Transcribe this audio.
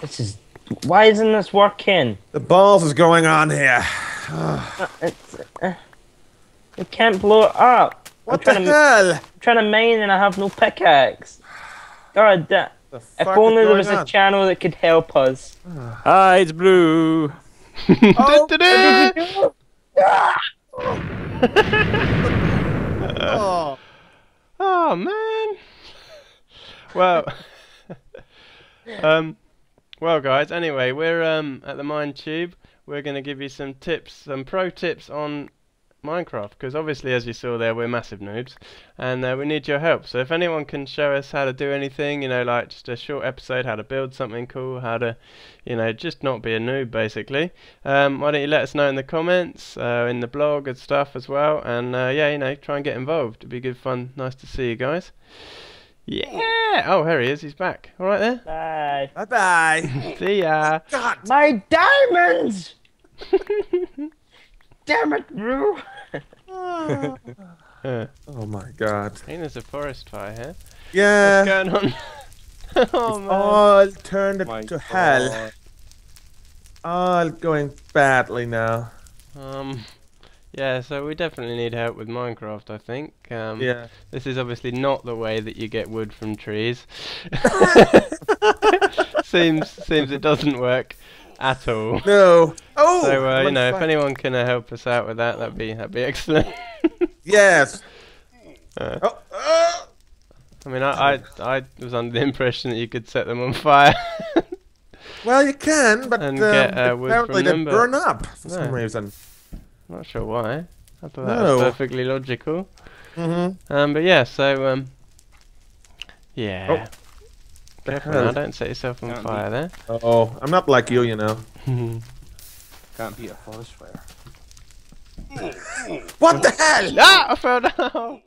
This is. Why isn't this working? The balls is going on here. Uh, It's. Uh, it can't blow it up. What I'm trying the to, hell? I'm trying to mine and I have no pickaxe. God damn. The If only there going was a channel that could help us. Hi, it's Blue. Oh, Du-du-du. oh. Oh man. Well, um, well, guys. Anyway, we're um at the M1neTube. We're going to give you some tips, some pro tips on Minecraft, because obviously, as you saw there, we're massive noobs, and uh, we need your help. So if anyone can show us how to do anything, you know, like just a short episode, how to build something cool, how to, you know, just not be a noob, basically. Um, why don't you let us know in the comments, uh, in the blog and stuff as well, and uh, yeah, you know, try and get involved. It'd be good fun. Nice to see you guys. Yeah. Oh, here he is. He's back. All right there. Bye. Bye bye. See ya. God. My diamonds! Damn it, bro! Uh, Oh my god. I think there's a forest fire here. Yeah. What's going on? oh It's man. all turned My to hell. God. All going badly now. Um. Yeah, so we definitely need help with Minecraft. I think. Um, Yeah. This is obviously not the way that you get wood from trees. seems seems it doesn't work at all. No. Oh. So uh, you one know, if anyone can uh, help us out with that, that'd be that'd be excellent. Yes. Uh, Oh. oh. I mean, I, I I was under the impression that you could set them on fire. Well, you can, but And um, get, uh, apparently they them, but- burn up for some reason. Not sure why. I thought that No. was perfectly logical. Mm-hmm. Um, but yeah, so um, yeah. Oh. Careful now, don't set yourself on Can't be. fire there. Oh, I'm not like you, you know. Can't be a forest fire. What the hell? ah! I fell down.